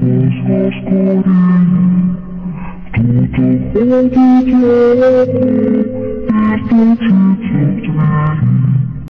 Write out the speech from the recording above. my you.